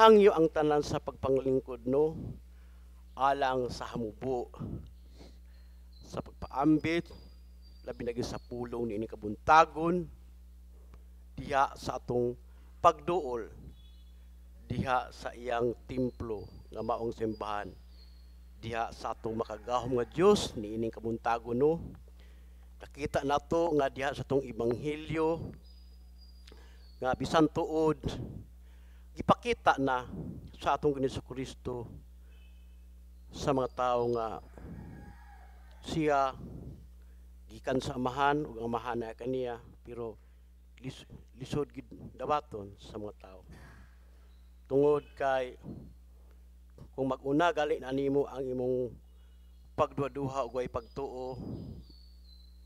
Ihangyo ang tanan sa pagpanglingkod no? Alang sa hamubo sa pagpaambit labi na sa pulong ni kabuntagon diha sa atong pagduol diha sa iyang templo nga maong simbahan diha sa atong makagahom nga Dios niining kabuntagon no? Nakita nato nga diha sa atong ebanghelyo nga bisan tuod gipakita na sa atong Ginoong Kristo sa mga tao nga siya gikan sa amahan ug amahan na kaniya pero lis, lisod gid dawaton sa mga tao. Tungod kay kung maguna gali na nimo ang imong pagduha-duha ug pagtuo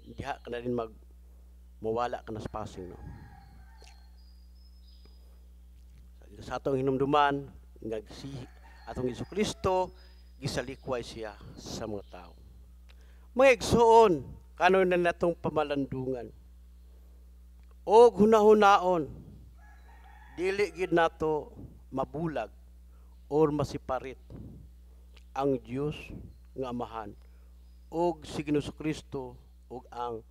diha ka na rin mag mawala ka na sa passing no sa atong hinumduman nga si atong Hesus Kristo gisalikway siya sa mga tao. Mga igsoon, kano na natong pamalandungan. O hunahunaon, dili gid nato mabulag or masiparit ang Dios nga amahan og si Ginoong Kristo ug ang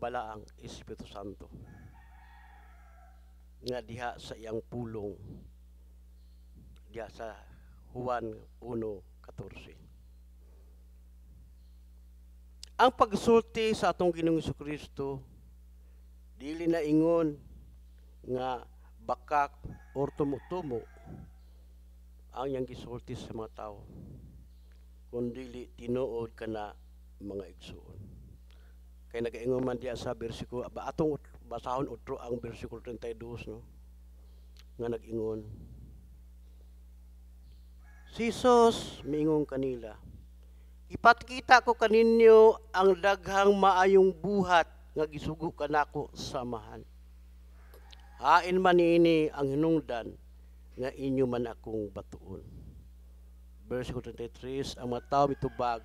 balaang Espiritu Santo nga diha sa iyang pulong. Diha sa Juan 1:14 Ang pagsulti sa atong Ginoong Kristo dili na ingon nga bakak or tumutumo ang iyang gisulti sa mga tao kundi tinuod ka na mga igsoon kay nagaingon man diya sa bersikulo ba atong basahon utro ang bersikulo 32 no nga nag-ingon Si Jesus miingon kanila Ipatkita ko kaninyo ang daghang maayong buhat nga gisugo kanako sa amahan. Hain man ini ang hinungdan nga inyo man akong batuon. Verse 23, ang mga tao mitubag,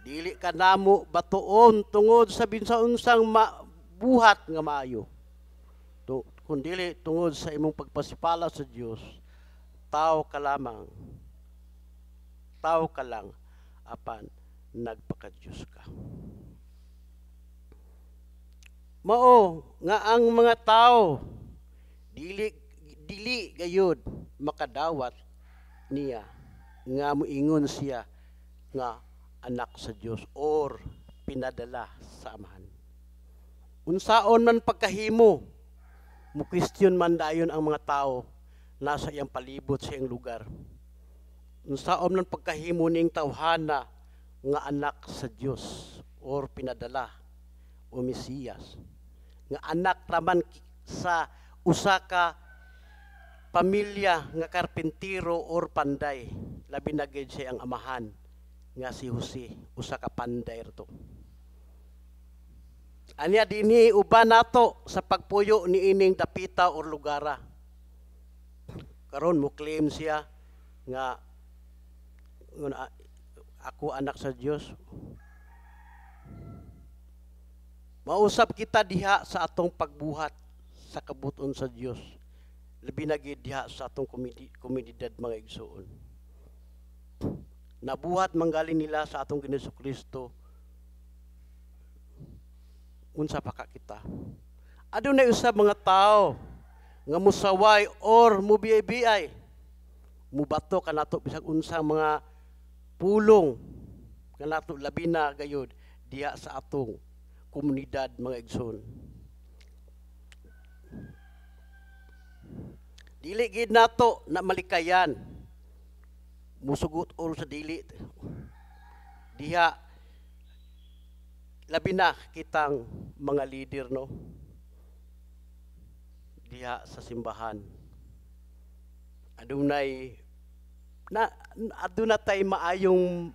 dili ka namo batuon tungod sa binsa-unsang buhat nga maayo. Tu- Kung dili tungod sa imong pagpasipala sa Dios, tao ka lamang. Tao ka lang apan nagpaka-Diyos ka. Mao nga ang mga tao dili dili gayud makadawat niya nga moingon siya nga anak sa Dios or pinadala sa amahan. Unsaon man pagkahimo? Mo question man dayon ang mga tao nasa iyang palibot sa iyang lugar. Unsaon man pagkahimo ning tawhana nga anak sa Dios or pinadala o Mesiyas? Nga anak raman sa usa ka pamilya nga karpentero or panday labi na siya ang amahan nga si Jose usa ka panday to Anya dinhi uban nato sa pagpuyo ni ining dapita or lugara karon mo claim siya nga ako anak sa Dios Mausap kita diha sa atong pagbuhat sa kabuton sa Dios. Labi na diha sa atong komedidad mga igsoon. Nabuhat manggaling nila sa atong Ginoong Kristo. Unsa pa ka kita? Adunay usab mga tao nga musaway or mubiyay-biyay. Mubato kanato bisag unsang mga pulong kanato labi na gayud diha sa atong komunidad mga igsoon. Dili gid nato na malikayan. Musugot or sa dili. Diha labi na kitang mga leader no. Diha sa simbahan. Adunay na aduna tay maayong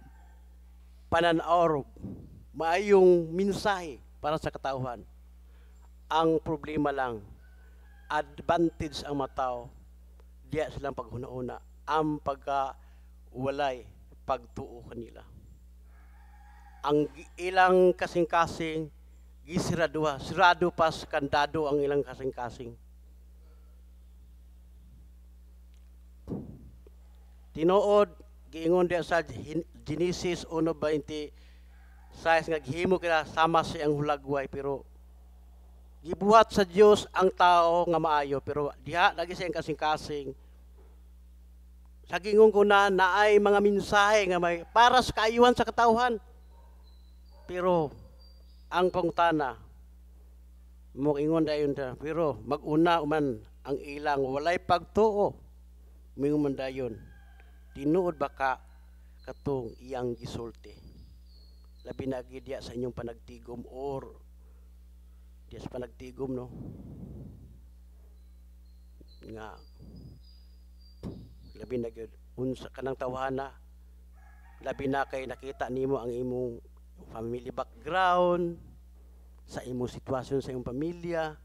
pananaw maayong mensahe para sa katauhan. Ang problema lang, advantage ang mga tao, diya silang paghuna-una, ang pagka walay pagtuo kanila. Ang ilang kasing-kasing, gisiraduha, sirado pas kandado ang ilang kasing-kasing. tinuod giingon diya sa Gen- Genesis 1:20 sa nga gihimo kila sama sa iyang hulagway pero gibuhat sa Dios ang tao nga maayo pero diha lagi sa kasing-kasing sa gingon ko na naay mga mensahe nga may para sa kaayuhan sa katawhan pero ang pangutana mo ingon dayon ta. Pero maguna man ang ilang walay pagtuo mingon man dayon tinuod ba ka katong iyang gisulti? Labi na gid diya sa inyong panagtigom or diya sa panagtigom no? Nga labi na gyud unsa kanang tawhana labi na kay nakita nimo ang imong family background sa imong sitwasyon sa imong pamilya.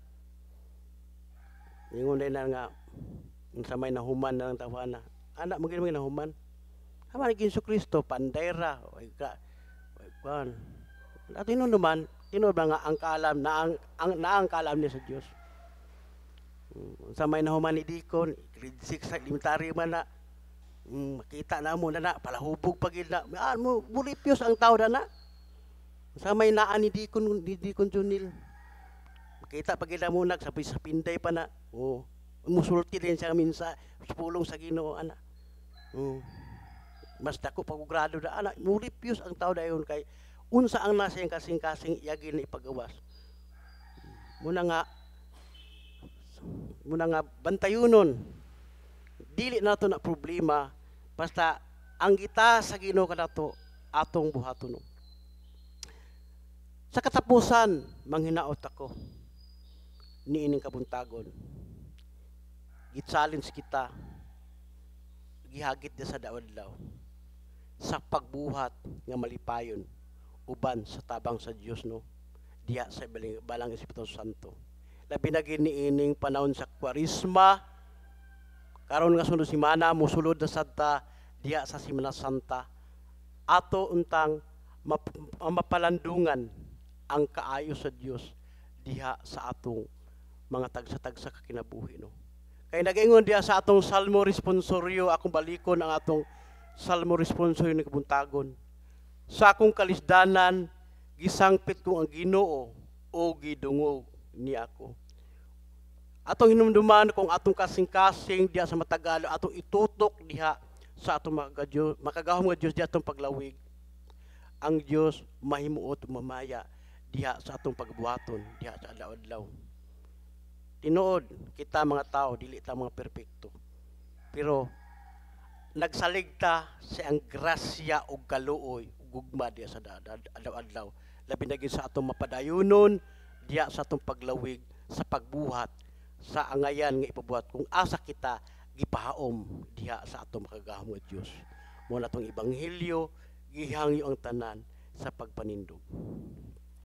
Ingon na nga unsa may nahuman na ng tawhana anak gid mo nahuman Haman ni Kinso Kristo pandera. Kan at ino naman. Tino ba nga ang kaalam na ang, ang na ang kaalam niya sa Dios Mm, sa may nahuman ni Dikon grade 6 sa elementary man na. Mm, makita na mo na na palahubog pa gid na. Ah, mo bulipyos ang tao na na sa may naan ni Dikon ni Dikon Junil. Makita pa gid na mo nag sa pinday pa na. Oh musulti din siya minsa. Pulong sa Ginoo ana. Oh mas dako pa ko grado na ana. Mulipyos ang tao dayon kay unsa ang nasa iyang kasing-kasing iyagin na ipagawas muna nga muna nga bantayunon. Dili na to na problema. Basta ang gita sa Ginoo kanato atong buhaton sa katapusan manghinaot ako niining kabuntagon. Gi-challenge kita. Gihagit sa dawadlaw sa pagbuhat nga malipayon uban sa tabang sa Dios no? Diya sa balang, Espiritu Santo. Labi na giniining panahon sa Kwarisma. Karon nga sunod simana musulod na sadta diya sa Simana Santa. Ato untang map- mapalandungan ang kaayo sa Dios diha sa atong mga tagsa-tagsa ka kinabuhi no? Kay nagaingon diya sa atong salmo responsoryo akong balikon ang atong salmo responsoryo ni kabuntagon. Sa akong kalisdanan gisangpit ko ang Ginoo o gidungog ni ako. Atong hinumduman kung atong kasing-kasing diha sa matagalo atong itutok diha sa atong makagahom nga Dios diha atong paglawig ang Dios mahimuot mamaya diha sa atong pagbuhaton diha sa adlaw-adlaw. Tinuod kita mga tao dili ta mga perpekto. Pero nagsalig ta sa ang grasya ug kaluoy ug gugma diha sa adlaw-adlaw. Labi na sa atong mapadayunon diha sa atong paglawig sa pagbuhat sa angayan nga ipabuhat. Kung asa kita gipahaom diha sa atong makagahom nga Dios mo na atong ebanghelyo gihangyo ang tanan sa pagpanindog